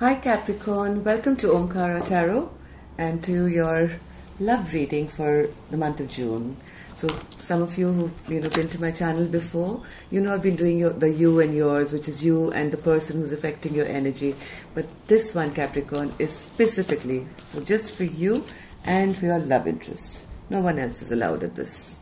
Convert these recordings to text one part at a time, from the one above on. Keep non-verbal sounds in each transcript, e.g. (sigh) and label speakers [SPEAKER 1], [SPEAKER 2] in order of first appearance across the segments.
[SPEAKER 1] Hi Capricorn, welcome to Omkara Tarot and to your love reading for the month of June. So some of you who've you know been to my channel before, you know I've been doing your, the you and yours, which is you and the person who's affecting your energy. But this one Capricorn is specifically for just for you and for your love interest. No one else is allowed at this.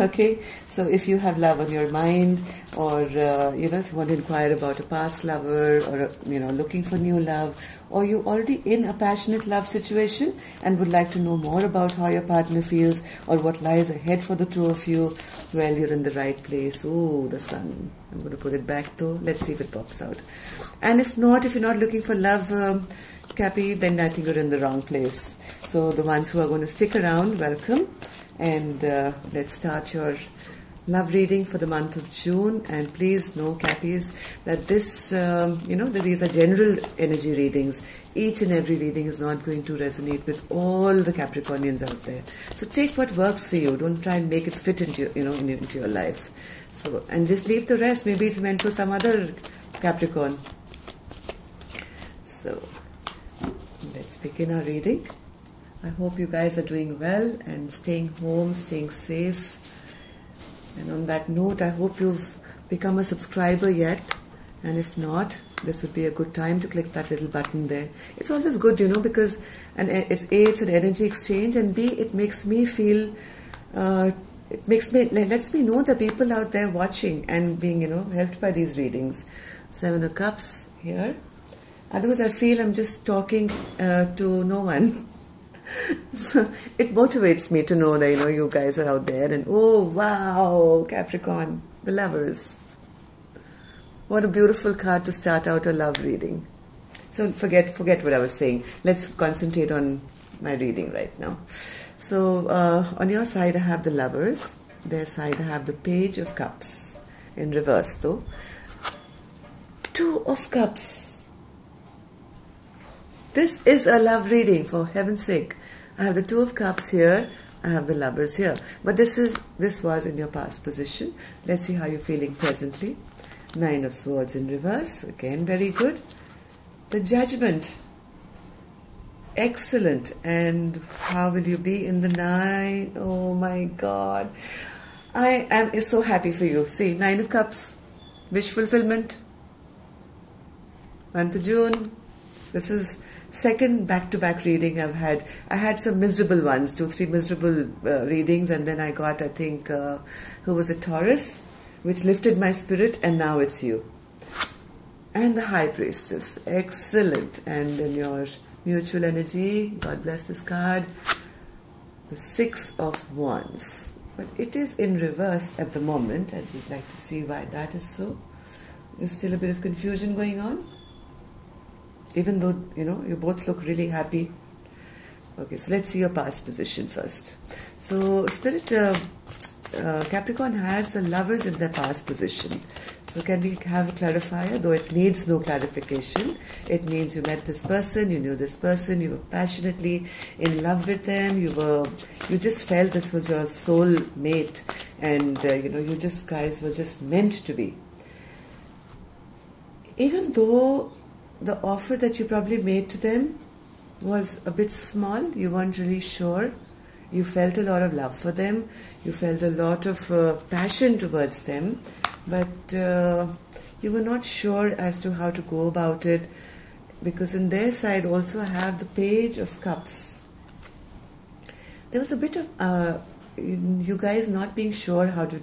[SPEAKER 1] Okay so if you have love on your mind or uh, you know if you want to inquire about a past lover or you know looking for new love or you're already in a passionate love situation and would like to know more about how your partner feels or what lies ahead for the two of you well you're in the right place. Oh the sun. I'm going to put it back though. Let's see if it pops out. And if not if you're not looking for love um, Cappy, then I think you're in the wrong place. So the ones who are going to stick around, welcome and uh, let's start your love reading for the month of June. And please know Cappies that this um, you know these are general energy readings. Each and every reading is not going to resonate with all the Capricornians out there. So take what works for you. Don't try and make it fit into you know into your life. So and just leave the rest. Maybe it's meant for some other Capricorn. So let's begin our reading I hope you guys are doing well and staying home, staying safe. And on that note, I hope you've become a subscriber yet. And if not, this would be a good time to click that little button there. It's always good, you know, because and it's A, it's an energy exchange, and B, it makes me feel, uh, it makes me, lets me know the people out there watching and being, you know, helped by these readings. Seven of Cups here. Otherwise, I feel I'm just talking uh, to no one. (laughs) so it motivates me to know that you know you guys are out there and oh wow Capricorn the lovers. What a beautiful card to start out a love reading. So forget forget what I was saying. Let's concentrate on my reading right now. So uh, on your side I have the lovers. Their side I have the page of cups in reverse though. Two of cups. This is a love reading, for heaven's sake. I have the Two of Cups here. I have the Lovers here. But this is this was in your past position. Let's see how you're feeling presently. Nine of Swords in reverse. Again, very good. The Judgment. Excellent. And how will you be in the nine? Oh my God. I am so happy for you. See, Nine of Cups. Wish fulfillment. Month of June. This is second back-to-back reading I've had. I had some miserable ones, two, three miserable uh, readings, and then I got, I think, uh, who was it, Taurus, which lifted my spirit, and now it's you. And the High Priestess, excellent. And in your mutual energy, God bless this card, the Six of Wands. But it is in reverse at the moment, and we'd like to see why that is so. There's still a bit of confusion going on even though you know you both look really happy okay so let's see your past position first so spirit uh, uh, Capricorn has the lovers in their past position. So can we have a clarifier? Though it needs no clarification. It means you met this person, you knew this person, you were passionately in love with them, you were, you just felt this was your soul mate and uh, you know, you just guys were just meant to be. Even though the offer that you probably made to them was a bit small. You weren't really sure. You felt a lot of love for them. You felt a lot of uh, passion towards them. But uh, you were not sure as to how to go about it because in their side also I have the page of cups. There was a bit of uh, you guys not being sure how to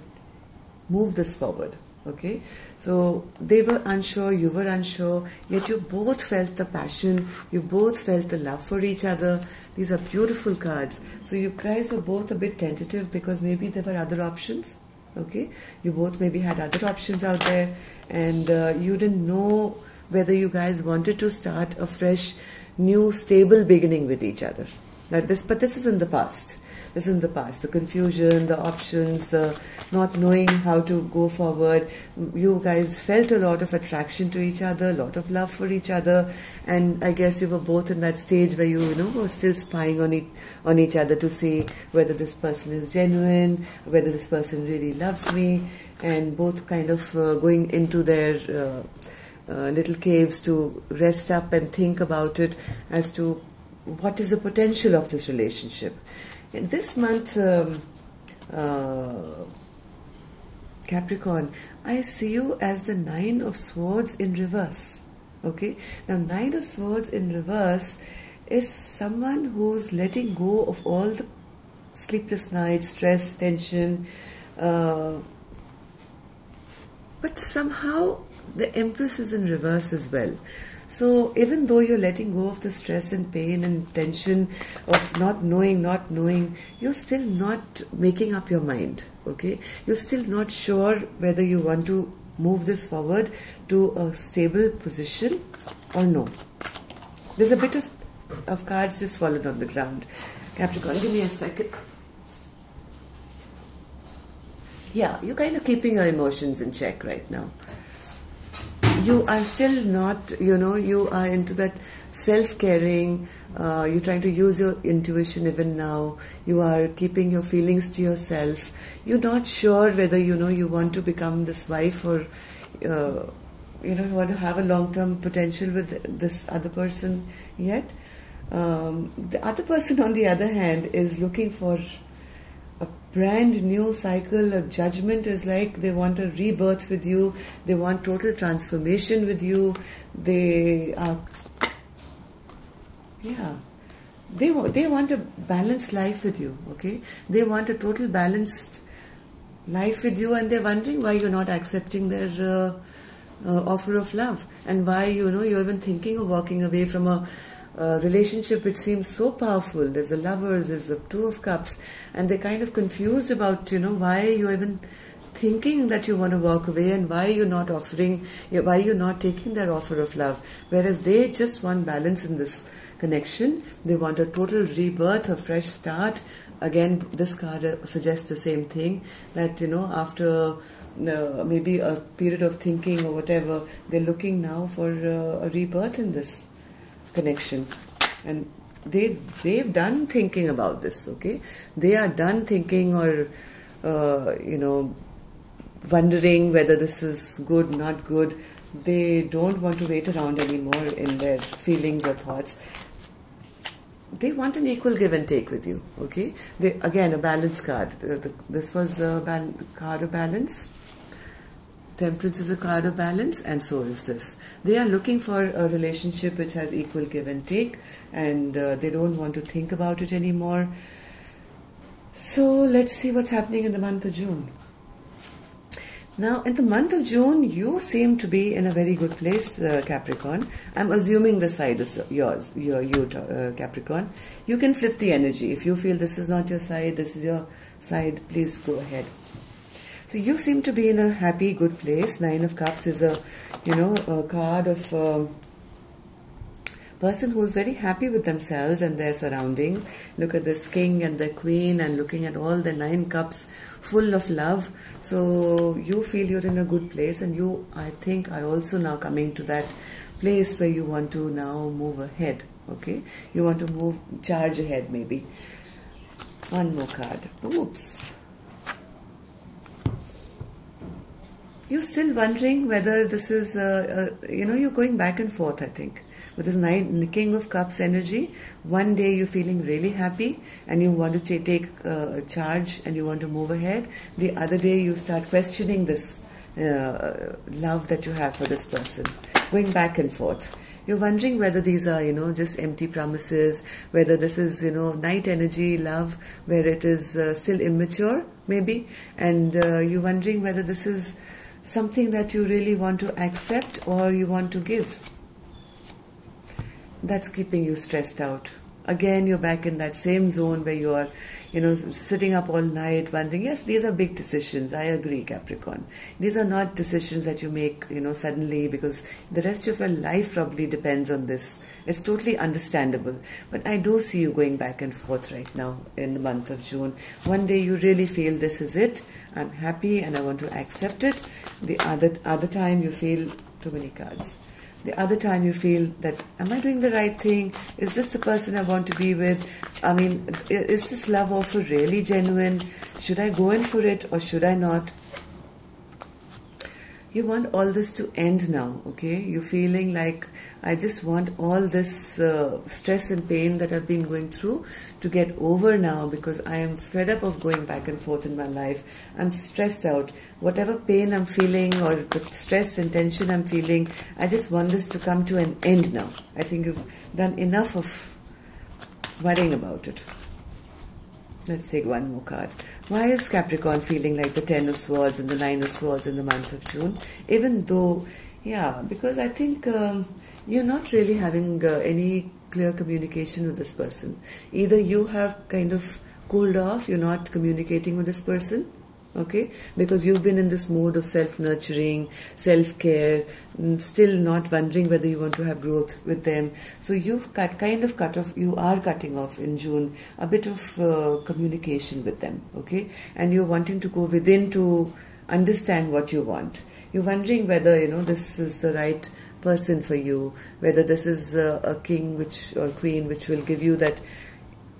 [SPEAKER 1] move this forward okay? So they were unsure you were unsure yet you both felt the passion you both felt the love for each other. These are beautiful cards. So you guys were both a bit tentative because maybe there were other options. Okay? You both maybe had other options out there and uh, you didn't know whether you guys wanted to start a fresh new stable beginning with each other. Now this but this is in the past is in the past. The confusion, the options, not knowing how to go forward. You guys felt a lot of attraction to each other, a lot of love for each other, and I guess you were both in that stage where you, you know, were still spying on each, on each other to see whether this person is genuine, whether this person really loves me, and both kind of uh, going into their uh, uh, little caves to rest up and think about it as to what is the potential of this relationship. This month, um, uh, Capricorn, I see you as the Nine of Swords in reverse. Okay, now Nine of Swords in reverse is someone who's letting go of all the sleepless nights, stress, tension, uh, but somehow the Empress is in reverse as well. So even though you're letting go of the stress and pain and tension of not knowing, not knowing, you're still not making up your mind. Okay, you're still not sure whether you want to move this forward to a stable position or no. There's a bit of, of cards just fallen on the ground. Capricorn, give me a second. Yeah, you're kind of keeping your emotions in check right now you are still not, you know, you are into that self-caring, uh, you're trying to use your intuition even now, you are keeping your feelings to yourself, you're not sure whether, you know, you want to become this wife or, uh, you know, you want to have a long-term potential with this other person yet. Um, the other person, on the other hand, is looking for brand new cycle of judgment is like they want a rebirth with you, they want total transformation with you, they are, yeah, they, they want a balanced life with you, okay? They want a total balanced life with you and they're wondering why you're not accepting their uh, uh, offer of love and why, you know, you're even thinking of walking away from a uh, relationship which seems so powerful. There's the lovers, there's the two of cups, and they're kind of confused about, you know, why you're even thinking that you want to walk away and why you're not offering, why you're not taking their offer of love. Whereas they just want balance in this connection. They want a total rebirth, a fresh start. Again, this card uh, suggests the same thing that, you know, after uh, maybe a period of thinking or whatever, they're looking now for uh, a rebirth in this connection. And they they've done thinking about this okay? They are done thinking or uh, you know wondering whether this is good not good. They don't want to wait around anymore in their feelings or thoughts. They want an equal give and take with you okay? They again a balance card. The, the, this was a card of balance Temperance is a card of balance, and so is this. They are looking for a relationship which has equal give and take, and uh, they don't want to think about it anymore. So let's see what's happening in the month of June. Now, in the month of June, you seem to be in a very good place, uh, Capricorn. I'm assuming the side is yours, your, you, uh, Capricorn. You can flip the energy. If you feel this is not your side, this is your side, please go ahead. So you seem to be in a happy, good place. Nine of Cups is a, you know, a card of a person who is very happy with themselves and their surroundings. Look at this king and the queen and looking at all the nine cups full of love. So you feel you're in a good place and you, I think, are also now coming to that place where you want to now move ahead. Okay, you want to move, charge ahead maybe. One more card. Oops. You're still wondering whether this is, uh, uh, you know, you're going back and forth, I think. With this nine, King of Cups energy, one day you're feeling really happy and you want to take uh, charge and you want to move ahead. The other day you start questioning this uh, love that you have for this person, going back and forth. You're wondering whether these are, you know, just empty promises, whether this is, you know, knight energy, love, where it is uh, still immature, maybe, and uh, you're wondering whether this is something that you really want to accept or you want to give. That's keeping you stressed out. Again, you're back in that same zone where you are, you know, sitting up all night wondering, yes, these are big decisions. I agree, Capricorn. These are not decisions that you make, you know, suddenly because the rest of your life probably depends on this. It's totally understandable. But I do see you going back and forth right now in the month of June. One day you really feel this is it. I'm happy and I want to accept it. The other, other time you feel too many cards. The other time you feel that, am I doing the right thing? Is this the person I want to be with? I mean, is this love offer really genuine? Should I go in for it or should I not? You want all this to end now, okay? You're feeling like I just want all this uh, stress and pain that I've been going through to get over now because I am fed up of going back and forth in my life. I'm stressed out. Whatever pain I'm feeling or the stress and tension I'm feeling, I just want this to come to an end now. I think you've done enough of worrying about it. Let's take one more card. Why is Capricorn feeling like the Ten of Swords and the Nine of Swords in the month of June? Even though, yeah, because I think um, you're not really having uh, any clear communication with this person. Either you have kind of cooled off, you're not communicating with this person, okay? Because you've been in this mode of self-nurturing self-care mm, still not wondering whether you want to have growth with them. So you've cut kind of cut off you are cutting off in june a bit of uh, communication with them. Okay? And you're wanting to go within to understand what you want. You're wondering whether you know this is the right person for you whether this is a, a king which or queen which will give you that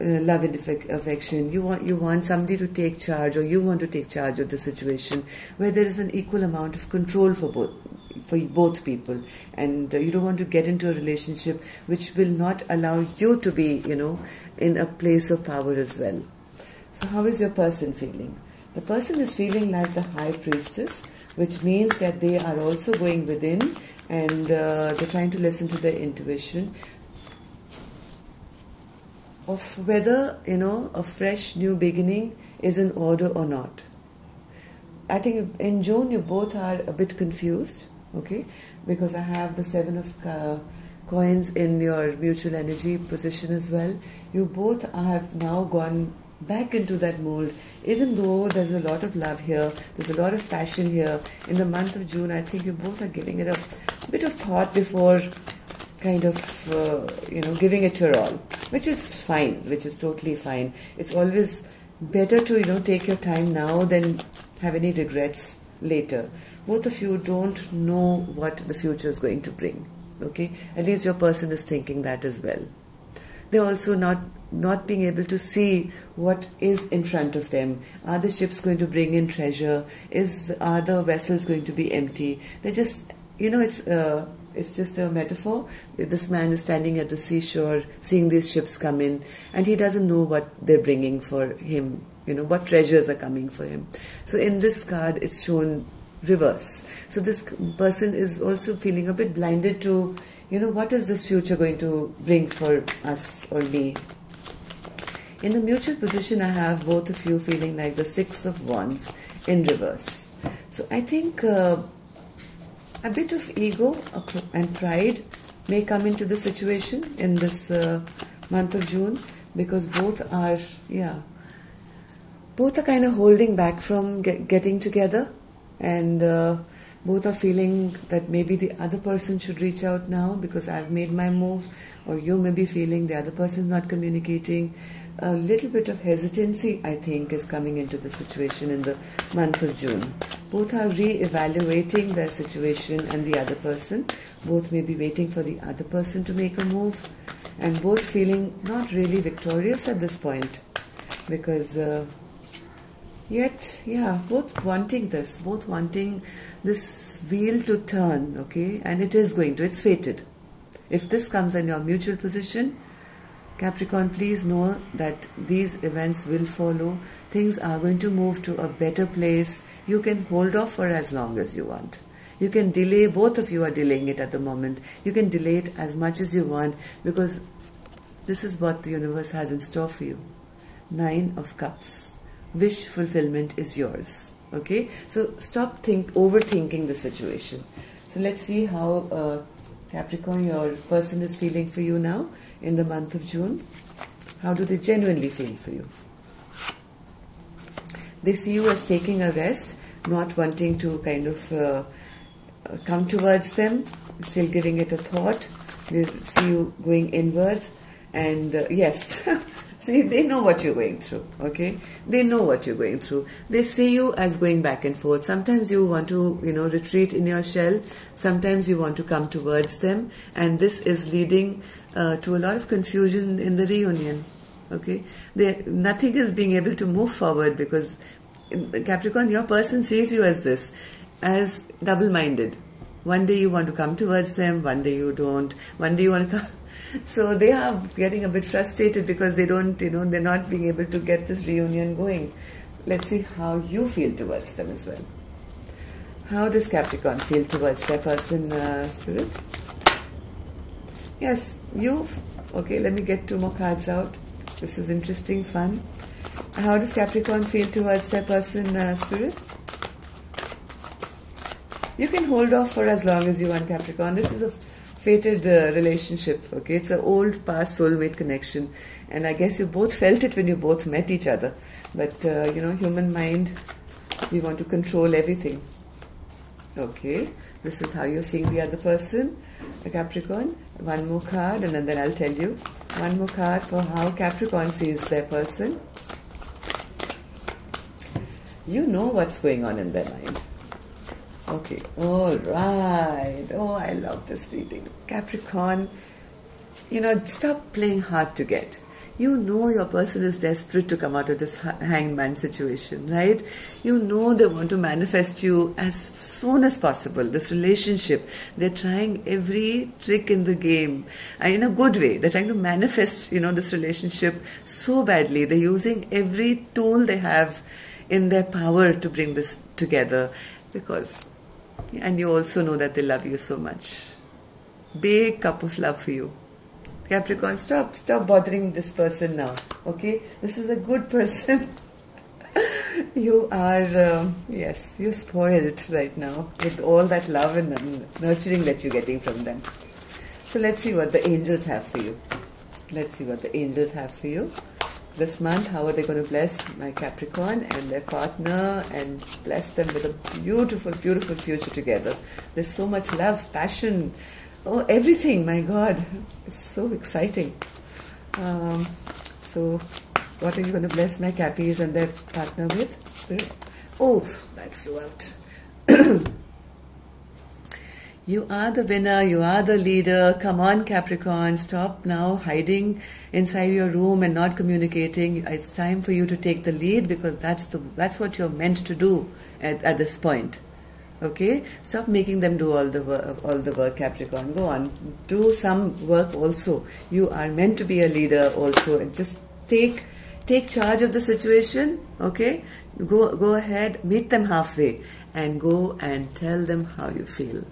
[SPEAKER 1] uh, love and affection. You want you want somebody to take charge, or you want to take charge of the situation, where there is an equal amount of control for both for both people, and uh, you don't want to get into a relationship which will not allow you to be, you know, in a place of power as well. So, how is your person feeling? The person is feeling like the high priestess, which means that they are also going within and uh, they're trying to listen to their intuition of whether you know a fresh new beginning is in order or not. I think in June you both are a bit confused, okay, because I have the seven of uh, coins in your mutual energy position as well. You both have now gone back into that mold, even though there's a lot of love here, there's a lot of passion here. In the month of June, I think you both are giving it a bit of thought before kind of, uh, you know, giving it your all, which is fine, which is totally fine. It's always better to, you know, take your time now than have any regrets later. Both of you don't know what the future is going to bring, okay? At least your person is thinking that as well. They're also not not being able to see what is in front of them. Are the ships going to bring in treasure? Is are the vessels going to be empty? They're just, you know, it's uh, it's just a metaphor. This man is standing at the seashore, seeing these ships come in, and he doesn't know what they're bringing for him, you know, what treasures are coming for him. So in this card, it's shown reverse. So this person is also feeling a bit blinded to, you know, what is this future going to bring for us or me? In the mutual position, I have both of you feeling like the Six of Wands in reverse. So I think uh, a bit of ego and pride may come into the situation in this uh, month of June because both are, yeah, both are kind of holding back from get, getting together and uh, both are feeling that maybe the other person should reach out now because I've made my move or you may be feeling the other person is not communicating a little bit of hesitancy, I think, is coming into the situation in the month of June. Both are re-evaluating their situation and the other person. Both may be waiting for the other person to make a move and both feeling not really victorious at this point because uh, yet, yeah, both wanting this, both wanting this wheel to turn, okay, and it is going to, it's fated. If this comes in your mutual position, Capricorn, please know that these events will follow. Things are going to move to a better place. You can hold off for as long as you want. You can delay, both of you are delaying it at the moment. You can delay it as much as you want because this is what the universe has in store for you. Nine of Cups. Wish fulfillment is yours. Okay? So stop think overthinking the situation. So let's see how uh, Capricorn, your person is feeling for you now in the month of June? How do they genuinely feel for you? They see you as taking a rest, not wanting to kind of uh, come towards them, still giving it a thought. They see you going inwards, and uh, yes, (laughs) See, they know what you're going through, okay? They know what you're going through. They see you as going back and forth. Sometimes you want to, you know, retreat in your shell. Sometimes you want to come towards them. And this is leading uh, to a lot of confusion in the reunion, okay? They, nothing is being able to move forward because Capricorn, your person sees you as this. as double-minded. One day you want to come towards them, one day you don't. One day you want to come. (laughs) So they are getting a bit frustrated because they don't, you know, they're not being able to get this reunion going. Let's see how you feel towards them as well. How does Capricorn feel towards their person, uh, Spirit? Yes, you. Okay, let me get two more cards out. This is interesting, fun. How does Capricorn feel towards their person, uh, Spirit? You can hold off for as long as you want, Capricorn. This is a fated uh, relationship, okay? It's an old past soulmate connection. And I guess you both felt it when you both met each other. But, uh, you know, human mind, we want to control everything. Okay, this is how you're seeing the other person, a Capricorn. One more card and then, then I'll tell you. One more card for how Capricorn sees their person. You know what's going on in their mind. Okay, all right. Oh, I love this reading. Capricorn, you know, stop playing hard to get you know your person is desperate to come out of this hangman situation, right? You know they want to manifest you as soon as possible, this relationship. They're trying every trick in the game uh, in a good way. They're trying to manifest, you know, this relationship so badly. They're using every tool they have in their power to bring this together because, and you also know that they love you so much. Big cup of love for you. Capricorn, stop, stop bothering this person now. Okay, this is a good person. (laughs) you are, uh, yes, you're spoiled right now with all that love and nurturing that you're getting from them. So let's see what the angels have for you. Let's see what the angels have for you this month. How are they going to bless my Capricorn and their partner and bless them with a beautiful, beautiful future together? There's so much love, passion, Oh, everything, my God. It's so exciting. Um, so, what are you going to bless my Cappies and their partner with? Oh, that flew out. (coughs) you are the winner, you are the leader. Come on, Capricorn, stop now hiding inside your room and not communicating. It's time for you to take the lead because that's the that's what you're meant to do at, at this point okay? Stop making them do all the work all the work capricorn. Go on. Do some work also. You are meant to be a leader also. And just take take charge of the situation okay? Go go ahead meet them halfway and go and tell them how you feel